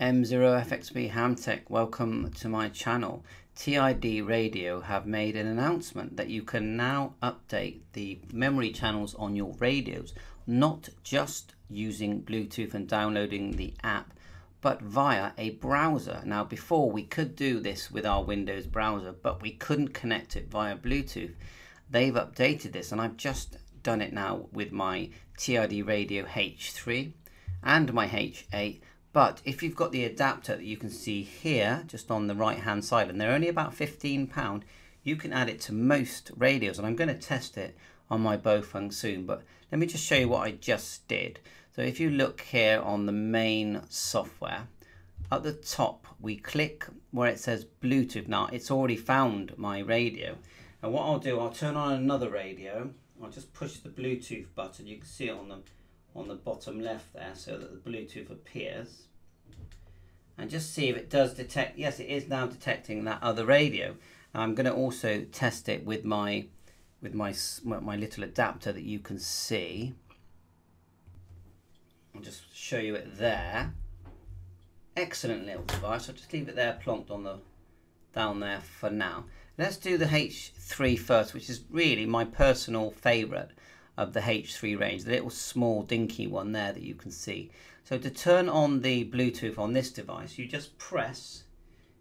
M0FXB Hamtech, welcome to my channel. TID Radio have made an announcement that you can now update the memory channels on your radios, not just using Bluetooth and downloading the app, but via a browser. Now before we could do this with our Windows browser, but we couldn't connect it via Bluetooth. They've updated this and I've just done it now with my TID Radio H3 and my H8 but if you've got the adapter that you can see here, just on the right hand side, and they're only about £15, you can add it to most radios. And I'm going to test it on my Baofeng soon, but let me just show you what I just did. So if you look here on the main software, at the top we click where it says Bluetooth. Now it's already found my radio. And what I'll do, I'll turn on another radio. I'll just push the Bluetooth button. You can see it on the on the bottom left there so that the Bluetooth appears. And just see if it does detect yes it is now detecting that other radio. I'm going to also test it with my with my my little adapter that you can see. I'll just show you it there. Excellent little device. I'll just leave it there plonked on the down there for now. Let's do the H3 first which is really my personal favorite of the H3 range, the little small dinky one there that you can see. So to turn on the Bluetooth on this device, you just press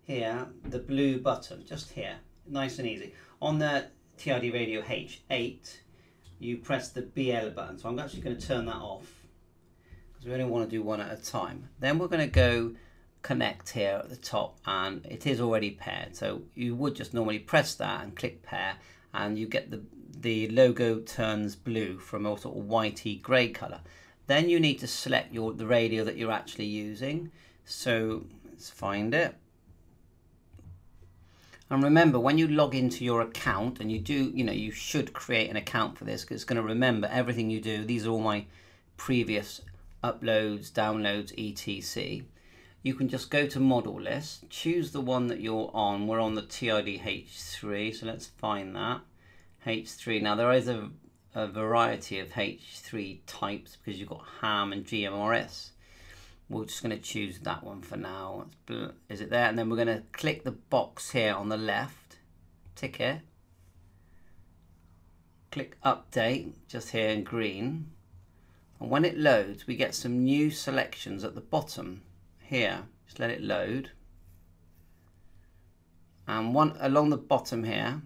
here the blue button, just here, nice and easy. On the TRD Radio H8, you press the BL button. So I'm actually going to turn that off because we only want to do one at a time. Then we're going to go connect here at the top and it is already paired. So you would just normally press that and click pair and you get the the logo turns blue from a sort of whitey grey colour. Then you need to select your the radio that you're actually using. So let's find it. And remember, when you log into your account, and you do, you know, you should create an account for this because it's going to remember everything you do. These are all my previous uploads, downloads, etc. You can just go to model list, choose the one that you're on. We're on the TID H3, so let's find that. H3. Now there is a, a variety of H3 types because you've got ham and GMRS. We're just going to choose that one for now. Is it there? And then we're going to click the box here on the left, tick it, click update just here in green. And when it loads, we get some new selections at the bottom here. Just let it load. And one along the bottom here,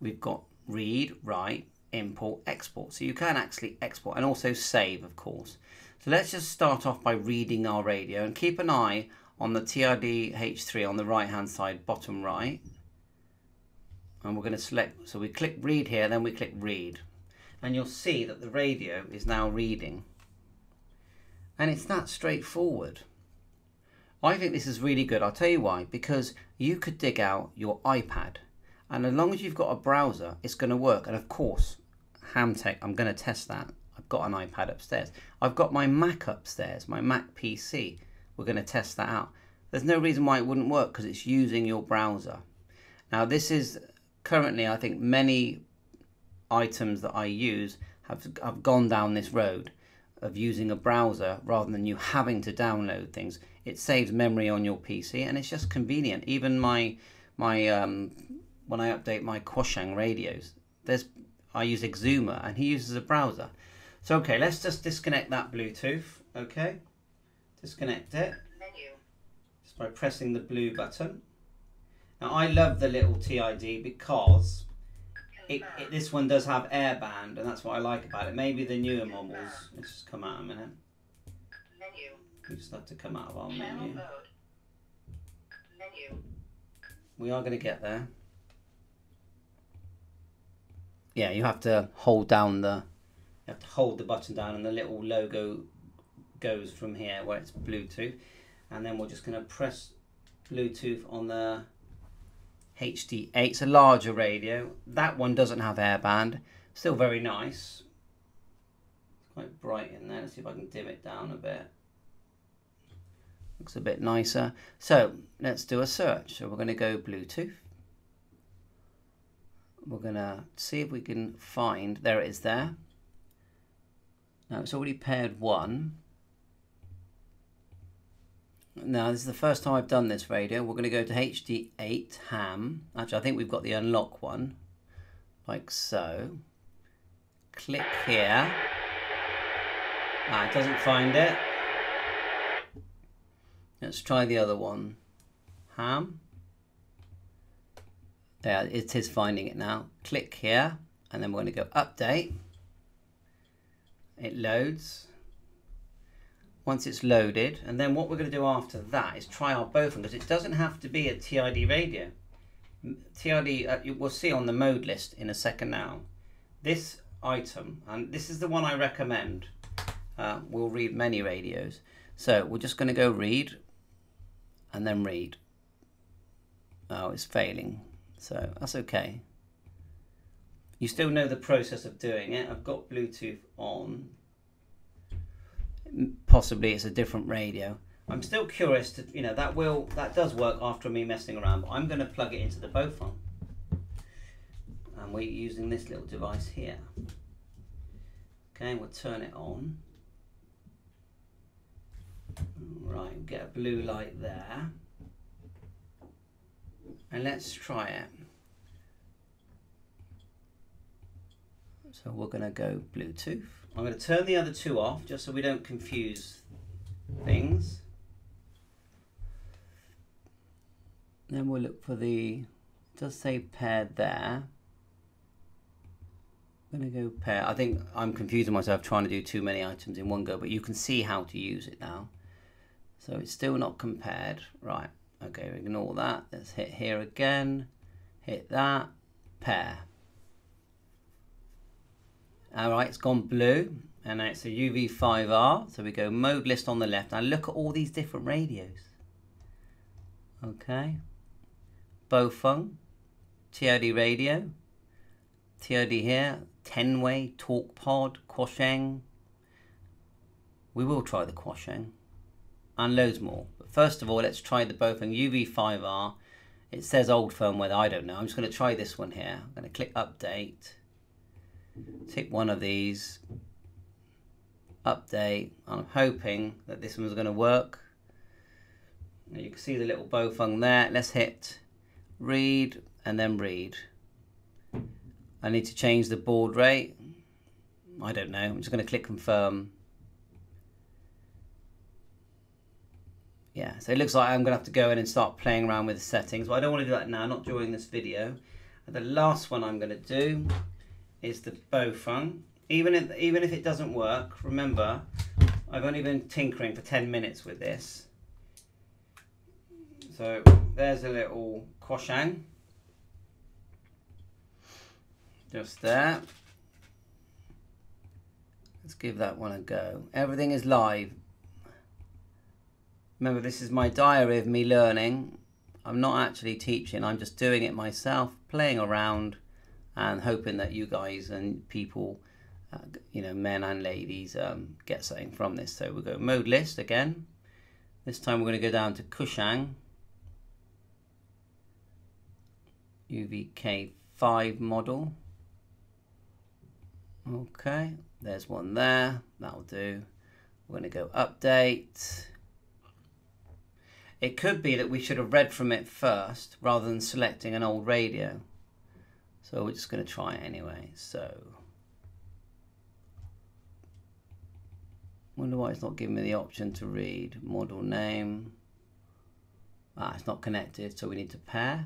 we've got read, write, import, export. So you can actually export and also save, of course. So let's just start off by reading our radio and keep an eye on the TRD H3 on the right hand side, bottom right. And we're going to select, so we click read here, then we click read. And you'll see that the radio is now reading. And it's that straightforward. I think this is really good. I'll tell you why. Because you could dig out your iPad and as long as you've got a browser, it's going to work. And of course, Hamtech, I'm going to test that. I've got an iPad upstairs. I've got my Mac upstairs, my Mac PC. We're going to test that out. There's no reason why it wouldn't work because it's using your browser. Now this is currently, I think many items that I use have, have gone down this road of using a browser rather than you having to download things. It saves memory on your PC and it's just convenient. Even my my um, when I update my Quansheng radios. There's I use egzumer and he uses a browser. So okay, let's just disconnect that Bluetooth. Okay, disconnect it. Menu. Just by pressing the blue button. Now I love the little TID because it, it, this one does have airband and that's what I like about it. Maybe the newer models. Let's just come out a minute. Menu. We just have to come out of our menu. Menu. We are going to get there yeah, you have to hold down the you have to hold the button down and the little logo goes from here where it's Bluetooth and then we're just going to press Bluetooth on the HD8 it's a larger radio. That one doesn't have airband. Still very nice. It's quite bright in there. Let's see if I can dim it down a bit. Looks a bit nicer. So let's do a search. So we're going to go Bluetooth. We're going to see if we can find, there it is there. Now it's already paired one. Now, this is the first time I've done this radio. We're going to go to HD8 ham. Actually, I think we've got the unlock one, like so. Click here. Ah, it doesn't find it. Let's try the other one. Ham. There, it is finding it now. Click here, and then we're going to go update. It loads once it's loaded. And then what we're going to do after that is try our Baofeng because it doesn't have to be a TID radio. TID, uh, will see on the mode list in a second now. This item, and this is the one I recommend, uh, will read many radios. So we're just going to go read and then read. Oh, it's failing. So that's okay. You still know the process of doing it. I've got Bluetooth on possibly it's a different radio. I'm still curious to, you know, that will, that does work after me messing around, but I'm going to plug it into the Baofeng. And we're using this little device here. Okay, we'll turn it on. Right, get a blue light there. And let's try it. So we're going to go Bluetooth. I'm going to turn the other two off just so we don't confuse things. Then we'll look for the, does say paired there. I'm going to go pair. I think I'm confusing myself trying to do too many items in one go, but you can see how to use it now. So it's still not compared. Right, okay, ignore that. Let's hit here again, hit that, pair. All right, it's gone blue and it's a UV5R. So we go mode list on the left. Now look at all these different radios. Okay. Baofeng, TOD radio, TOD here, Tenway, TalkPod, Quansheng. We will try the Quansheng and loads more. But first of all, let's try the Baofeng UV5R. It says old firmware, I don't know. I'm just going to try this one here. I'm going to click update tick one of these, update. I'm hoping that this one's going to work. You can see the little Baofeng there. Let's hit read and then read. I need to change the baud rate. I don't know. I'm just going to click confirm. Yeah, so it looks like I'm going to have to go in and start playing around with the settings. But I don't want to do that now, not during this video. And the last one I'm going to do is the Baofeng. Even if, even if it doesn't work, remember, I've only been tinkering for 10 minutes with this. So there's a little Quansheng. Just there. Let's give that one a go. Everything is live. Remember, this is my diary of me learning. I'm not actually teaching, I'm just doing it myself, playing around and hoping that you guys and people, uh, you know, men and ladies, um, get something from this. So we'll go mode list again. This time we're going to go down to Quansheng UVK5 model. Okay, there's one there. That'll do. We're going to go update. It could be that we should have read from it first rather than selecting an old radio. So we're just going to try it anyway. So, wonder why it's not giving me the option to read model name. Ah, it's not connected, so we need to pair.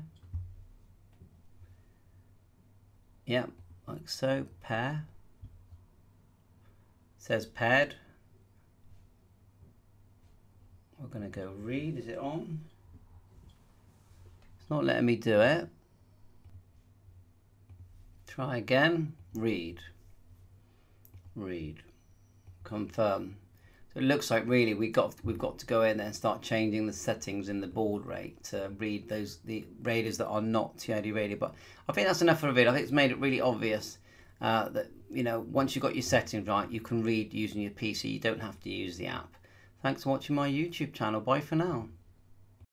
Yep, like so, pair. It says paired. We're going to go read. Is it on? It's not letting me do it. Try again. Read. Read. Confirm. So it looks like really we got we've got to go in there and start changing the settings in the baud rate to read those the radios that are not TID radio. But I think that's enough for a video. I think it's made it really obvious uh, that you know once you've got your settings right, you can read using your PC. You don't have to use the app. Thanks for watching my YouTube channel. Bye for now.